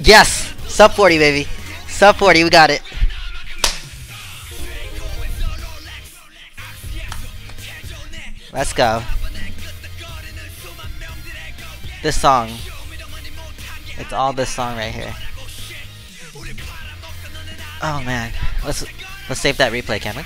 Yes! Sub 40, baby. Sub 40, we got it. Let's go. This song. It's all this song right here. Oh man. Let's let's save that replay, can we?